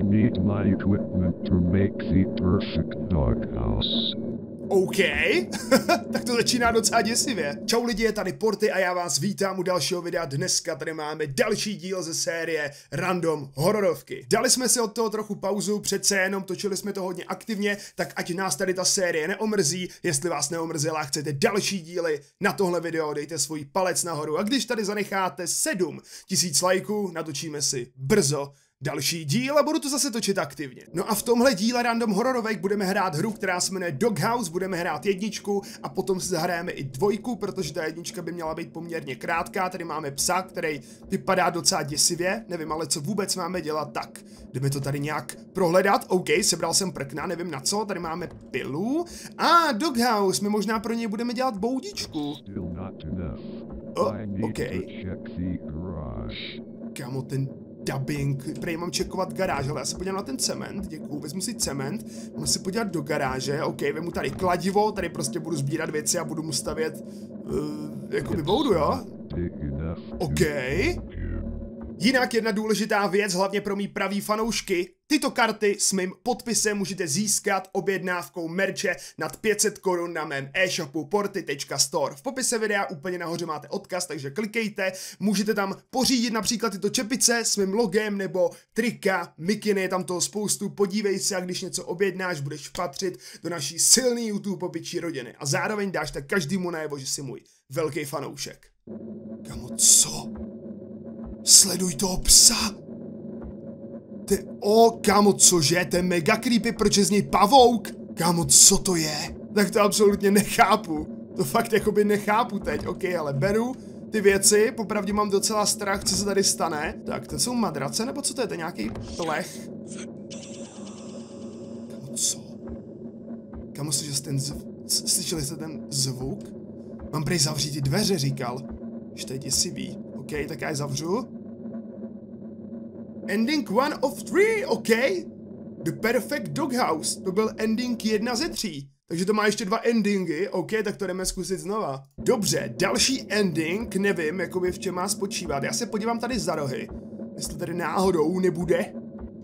I need my equipment to make the perfect doghouse. OK, tak to začíná docela děsivě. Čau lidi, je tady Porty a já vás vítám u dalšího videa. Dneska tady máme další díl ze série Random hororovky. Dali jsme si od toho trochu pauzu, přece jenom točili jsme to hodně aktivně, tak ať nás tady ta série neomrzí, jestli vás neomrzela a chcete další díly na tohle video, dejte svůj palec nahoru a když tady zanecháte 7 tisíc lajků, natočíme si brzo další díl a budu to zase točit aktivně. No a v tomhle díle Random Hororovek budeme hrát hru, která se jmenuje Doghouse, budeme hrát jedničku a potom si zahrajeme i dvojku, protože ta jednička by měla být poměrně krátká. Tady máme psa, který vypadá docela děsivě, nevím ale co vůbec máme dělat tak. Jdeme to tady nějak prohledat, OK, sebral jsem prkna, nevím na co, tady máme pilu. A Doghouse, my možná pro něj budeme dělat boudičku. Oh, garage. Kámo, ten dubbing, prej mám čekovat garáž, ale já se podívám na ten cement, děkuju, vezmu si cement, mám se podívat do garáže, ok, vemu tady kladivo, tady prostě budu sbírat věci a budu mu stavět, uh, jakoby boudu, jo? OK. Jinak jedna důležitá věc, hlavně pro mý pravý fanoušky, tyto karty s mým podpisem můžete získat objednávkou merče nad 500 korun na mém e-shopu porty.store. V popise videa úplně nahoře máte odkaz, takže klikejte, můžete tam pořídit například tyto čepice s mým logem nebo trika, mikiny, je tam toho spoustu, podívej se a když něco objednáš, budeš patřit do naší silný YouTube popičí rodiny a zároveň dáš tak každému najevo, že jsi můj velký fanoušek. Kamo, co? Sleduj toho psa! Ty, o, kámo, cože? To je mega creepy, proč je z něj pavouk? Kámo, co to je? Tak to absolutně nechápu. To fakt jakoby nechápu teď, ok, ale beru ty věci, popravdě mám docela strach, co se tady stane. Tak, to jsou madrace, nebo co to je, to je nějaký plech? Kámo, co? Kámo, slyšel ten zv... Slyšeli jste ten zvuk? Mám prej zavřít dveře, říkal. Že to je děsivý. OK, tak já je zavřu. Ending one of three, OK. The Perfect Doghouse. To byl ending jedna ze tří. Takže to má ještě dva endingy, OK, tak to jdeme zkusit znova. Dobře, další ending, nevím, jakoby v čem má spočívat. Já se podívám tady za rohy. Jestli tady náhodou nebude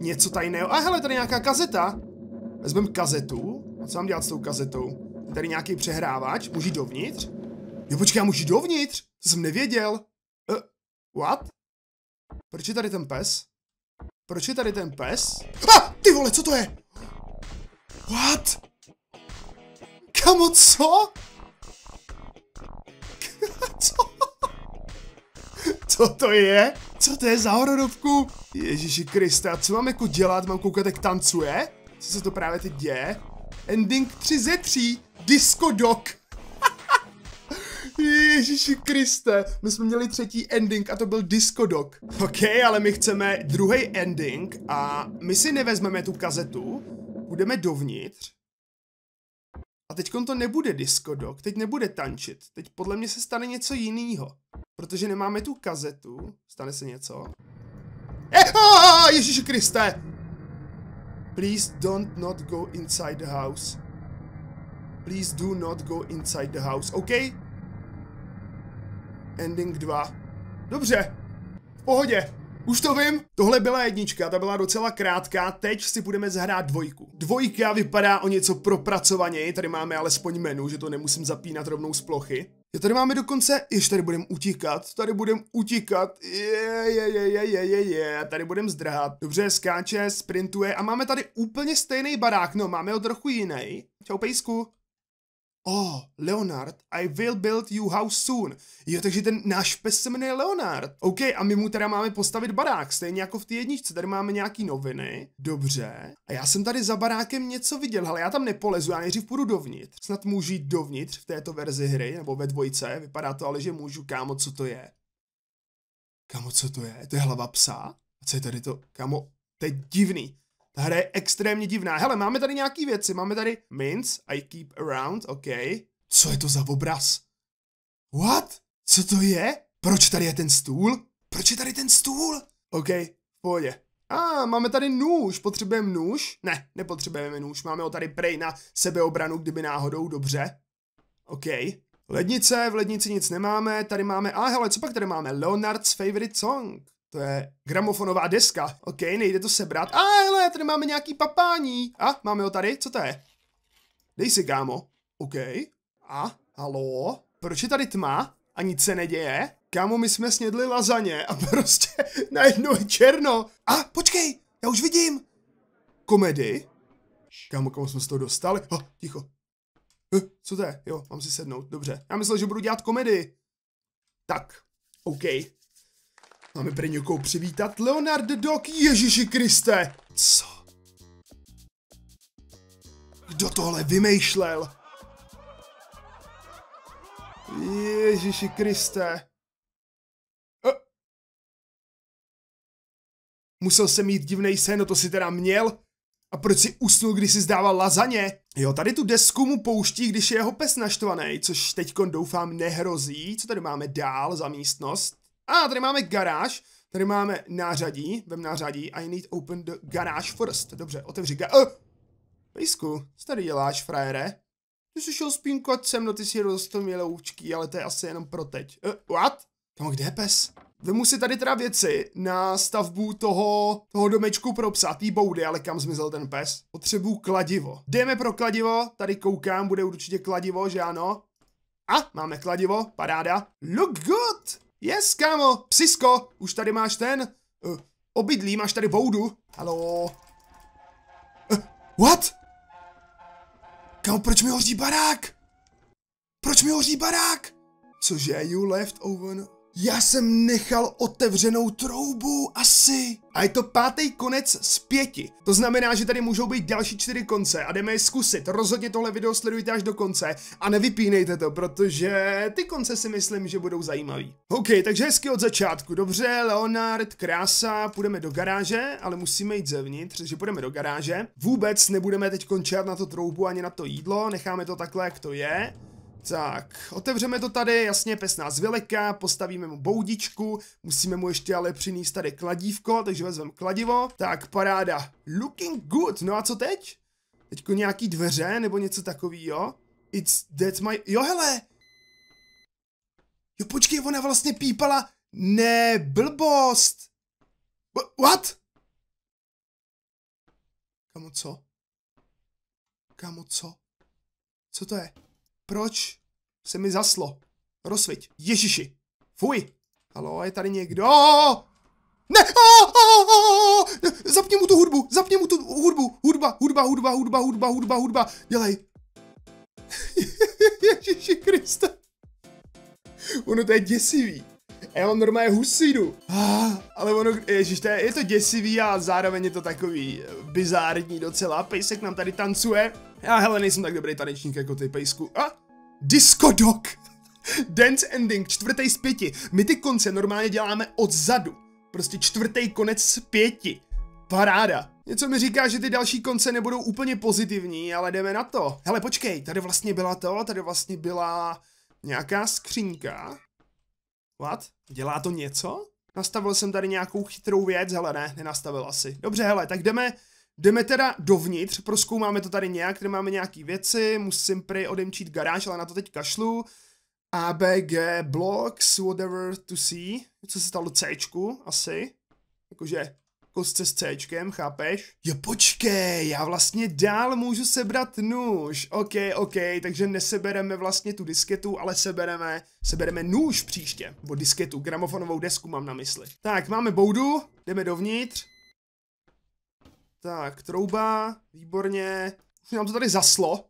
něco tajného. A hele, tady nějaká kazeta. Vezmeme kazetu. A co mám dělat s tou kazetou? Je Tady nějaký přehrávač, můžu dovnitř? Jo, počkej, já můžu dovnitř? To jsem nevěděl. Uh, what? Proč je tady ten pes? Proč je tady ten pes? A, ty vole, co to je? What? Kamo, co? co? Co to je? Co to je za hororovku? Ježíši Krista, co mám jako dělat? Mám koukat, jak tancuje? Co se to právě teď děje? Ending 3 ze 3. Disco Dog. Ježíši Kriste, my jsme měli třetí ending a to byl Disco Dog. OK, ale my chceme druhý ending a my si nevezmeme tu kazetu, budeme dovnitř. A teď to nebude Disco Dog, teď nebude tančit, teď podle mě se stane něco jiného. Protože nemáme tu kazetu, stane se něco. Eh, ah, Ježíši Kriste! Please don't not go inside the house. Please do not go inside the house, OK? Ending 2. Dobře. V pohodě. Už to vím. Tohle byla jednička, ta byla docela krátká, teď si budeme zahrát dvojku. Dvojka vypadá o něco propracovaněji, tady máme alespoň menu, že to nemusím zapínat rovnou z plochy. Jo, tady máme dokonce, ještě tady budeme utíkat, tady budeme utíkat, je, je, je, je, je, je, je, tady budeme zdrhat. Dobře, skáče, sprintuje a máme tady úplně stejný barák, no máme ho trochu jiný. Čau pejsku. Oh, Leonard, I will build you house soon. Jo, takže ten náš pes se jmenuje Leonard. OK, a my mu teda máme postavit barák, stejně jako v té jedničce. Tady máme nějaký noviny. Dobře. A já jsem tady za barákem něco viděl, ale já tam nepolezu, já nejdřív půjdu dovnitř. Snad můžu jít dovnitř v této verzi hry, nebo ve dvojce. Vypadá to ale, že můžu. Kámo, co to je? Kámo, co to je? To je hlava psa? A co je tady to? Kámo, to je divný. Ta hra je extrémně divná. Hele, máme tady nějaký věci. Máme tady mints, I keep around, OK. Co je to za obraz? What? Co to je? Proč tady je ten stůl? Proč je tady ten stůl? OK, v pohodě. A, ah, máme tady nůž. Potřebujeme nůž? Ne, nepotřebujeme nůž. Máme ho tady prej na sebeobranu, kdyby náhodou, dobře. OK. Lednice, v lednici nic nemáme, tady máme, a ah, hele, co pak tady máme? Leonard's favorite song. To je gramofonová deska. OK, nejde to sebrat. A hele, tady máme nějaký papání. A, máme ho tady, co to je? Dej si, kámo. OK. A, halo? Proč je tady tma? A nic se neděje? Kámo, my jsme snědli lazaně a prostě najednou je černo. A, počkej, já už vidím. Komedy? Kámo, komu jsme z toho dostali? Oh, ticho. Eh, co to je? Jo, mám si sednout, dobře. Já myslel, že budu dělat komedii. Tak, OK. Máme pro někoho přivítat Leonard Dog, Ježíši Kriste. Co? Kdo tohle vymýšlel? Ježíši Kriste. Uh. Musel jsem mít divnej sen, no to si teda měl? A proč si usnul, když si zdával lazaně? Jo, tady tu desku mu pouští, když je jeho pes naštvaný, což teď doufám nehrozí. Co tady máme dál za místnost? A tady máme garáž, tady máme nářadí, vem nářadí, I need open the garage first. Dobře, otevři ga... Uh! Pejsku, co tady děláš, frajere? Ty jsi šel spínkat sem, no ty si rostl miloučky, ale to je asi jenom pro teď. Uh, what? Kamo, kde je pes? Vemu si tady teda věci na stavbu toho, toho domečku pro psa, tý boudy, ale kam zmizel ten pes? Potřebuju kladivo. Jdeme pro kladivo, tady koukám, bude určitě kladivo, že ano? A, máme kladivo, paráda. Look good! Yes, kámo, psisko, už tady máš ten, uh, obydlí, máš tady boudu. Halo. Uh, what? Kámo, proč mi hoří barák? Proč mi hoří barák? Cože, you left over... Já jsem nechal otevřenou troubu, asi. A je to pátý konec z pěti. To znamená, že tady můžou být další čtyři konce a jdeme je zkusit. Rozhodně tohle video sledujte až do konce a nevypínejte to, protože ty konce si myslím, že budou zajímavý. OK, takže hezky od začátku. Dobře, Leonard, krása, půjdeme do garáže, ale musíme jít zevnitř, takže půjdeme do garáže. Vůbec nebudeme teď končit na to troubu ani na to jídlo, necháme to takhle, jak to je. Tak, otevřeme to tady, jasně, pes nás vyleká, postavíme mu boudičku, musíme mu ještě ale přinést tady kladívko, takže vezmeme kladivo. Tak, paráda. Looking good, no a co teď? Teďko nějaký dveře nebo něco takového? It's, that's my, jo hele! Jo počkej, ona vlastně pípala, ne, blbost! What? Kamo co? Kamo co? Co to je? Proč se mi zaslo? Rozsviť. Ježiši. Fuj. Halo, je tady někdo? Ne! Oh, oh, oh, Zapni mu tu hudbu, zapni mu tu hudbu. Hudba, hudba, hudba, hudba, hudba, hudba, hudba. Dělej. Ježiši Kriste. Ono to je děsivý. A já mám normálně husídu. Ale ono, ježiš, to je, je to děsivý a zároveň je to takový bizární docela. Pejsek nám tady tancuje. Já hele, nejsem tak dobrý tanečník jako ty pejsku. A? Disco Dog! Dance ending, čtvrtý z pěti. My ty konce normálně děláme odzadu. Prostě čtvrtý konec z pěti. Paráda. Něco mi říká, že ty další konce nebudou úplně pozitivní, ale jdeme na to. Hele, počkej, tady vlastně byla to, tady vlastně byla nějaká skřínka. What? Dělá to něco? Nastavil jsem tady nějakou chytrou věc, hele ne, nenastavil asi. Dobře, hele, tak jdeme, jdeme teda dovnitř, proskoumáme to tady nějak, tady máme nějaký věci, musím prý odemčít garáž, ale na to teď kašlu. ABG blocks, whatever to see. Co se stalo Cčku, asi. Jakože kostce s Cčkem, chápeš? Jo počkej, já vlastně dál můžu sebrat nůž. OK, OK, takže nesebereme vlastně tu disketu, ale sebereme, sebereme nůž příště. Nebo disketu, gramofonovou desku mám na mysli. Tak, máme boudu, jdeme dovnitř. Tak, trouba, výborně. Už nám to tady zaslo,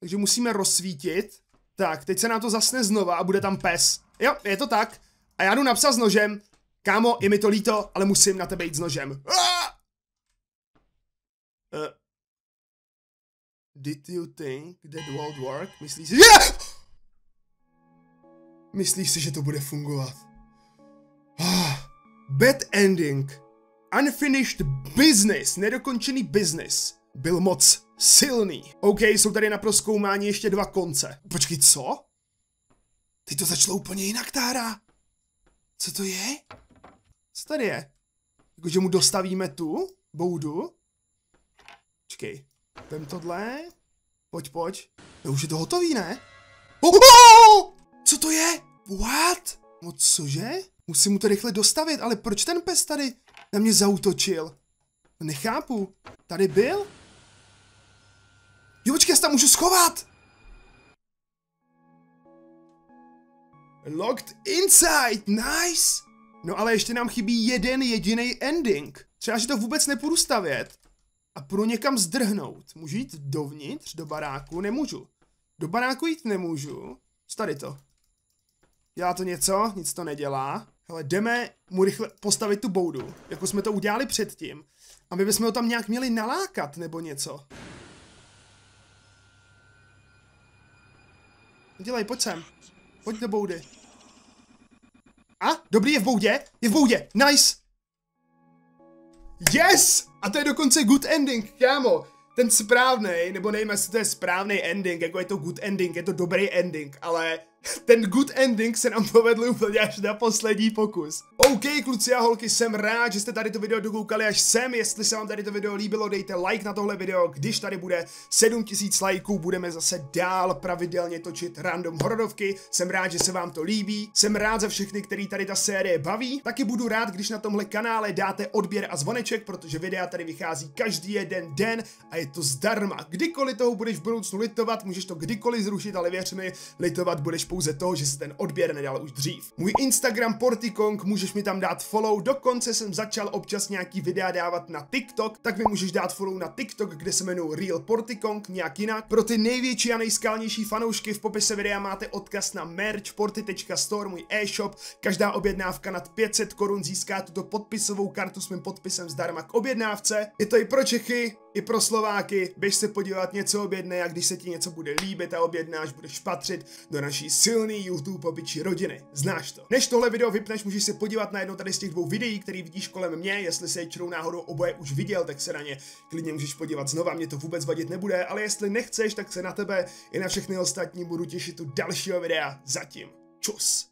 takže musíme rozsvítit. Tak, teď se nám to zasne znova a bude tam pes. Jo, je to tak. A já jdu napsat s nožem, Kámo, je mi to líto, ale musím na tebe jít s nožem. Uh, did you think that would work? Myslíš si, yeah! Myslíš si, že to bude fungovat? Ah, bad ending. Unfinished business. Nedokončený business. Byl moc silný. OK, jsou tady na proskoumání ještě dva konce. Počkej, co? Teď to začalo úplně jinak, Tára. Co to je? Co tady je? Jakože mu dostavíme tu boudu? Čekej. Vem tohle. Pojď, pojď. No už je to hotový, ne? Oh, oh! Co to je? What? No cože? Musím mu to rychle dostavit, ale proč ten pes tady na mě zautočil? Nechápu. Tady byl? Jo, počkej, já se tam můžu schovat! Locked inside, nice! No ale ještě nám chybí jeden jediný ending. Třeba, že to vůbec nepůjdu stavět a půjdu někam zdrhnout. Můžu jít dovnitř, do baráku? Nemůžu. Do baráku jít nemůžu. Co tady to? Dělá to něco? Nic to nedělá. Ale jdeme mu rychle postavit tu boudu, jako jsme to udělali předtím. A my bychom ho tam nějak měli nalákat, nebo něco. Dělej, pojď sem. Pojď do boudy. A? Dobrý, je v boudě? Je v boudě. Nice. Yes! A to je dokonce good ending, kámo. Ten správný, nebo nevím, jestli to je správný ending, jako je to good ending, je to dobrý ending, ale ten good ending se nám povedl úplně až na poslední pokus. OK, kluci a holky, jsem rád, že jste tady to video dokoukali až sem. Jestli se vám tady to video líbilo, dejte like na tohle video. Když tady bude 7000 lajků, budeme zase dál pravidelně točit random hororovky. Jsem rád, že se vám to líbí. Jsem rád za všechny, který tady ta série baví. Taky budu rád, když na tomhle kanále dáte odběr a zvoneček, protože videa tady vychází každý jeden den a je to zdarma. Kdykoliv toho budeš v budoucnu litovat, můžeš to kdykoliv zrušit, ale věř mi, litovat budeš pouze toho, že se ten odběr nedal už dřív. Můj Instagram Portikong, můžeš mi tam dát follow, dokonce jsem začal občas nějaký videa dávat na TikTok, tak mi můžeš dát follow na TikTok, kde se jmenuji Real Portikong, nějak jinak. Pro ty největší a nejskálnější fanoušky v popise videa máte odkaz na merch porty.store, můj e-shop. Každá objednávka nad 500 korun získá tuto podpisovou kartu s mým podpisem zdarma k objednávce. Je to i pro Čechy, i pro Slováky, běž se podívat něco objednej a když se ti něco bude líbit a objednáš, budeš patřit do naší silný YouTube opičí rodiny. Znáš to. Než tohle video vypneš, můžeš se podívat na jedno tady z těch dvou videí, který vidíš kolem mě, jestli se čirou náhodou oboje už viděl, tak se na ně klidně můžeš podívat znova, mě to vůbec vadit nebude, ale jestli nechceš, tak se na tebe i na všechny ostatní budu těšit u dalšího videa. Zatím. Čus.